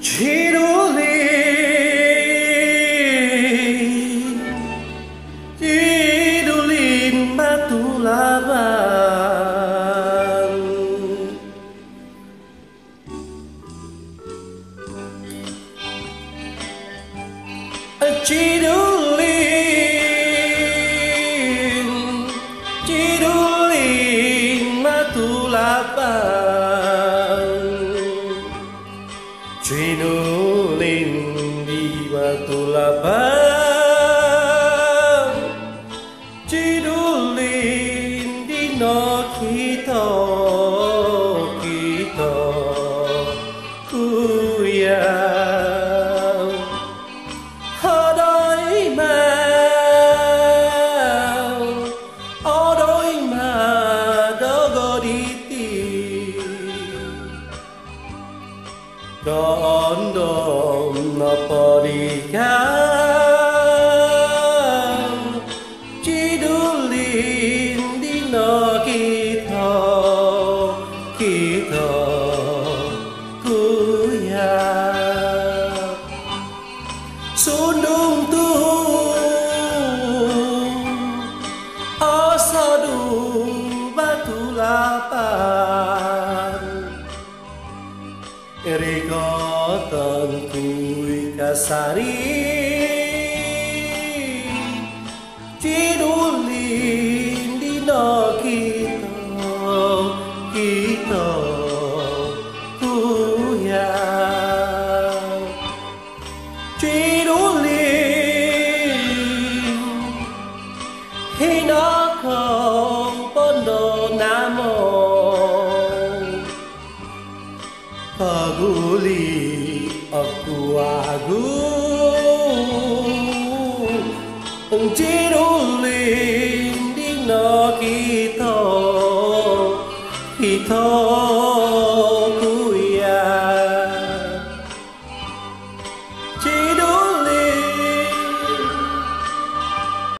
Chidulin, Chidulin ly mà tu la van chỉ đủ mà tu la van Linulin di batu labang Ciduling di nok hitam Đón đom nó bỏ Regotan kui kasari Tidulin di no kita kita kuya Tidulin hina peduli aku aku Wong ciruling dina kita kita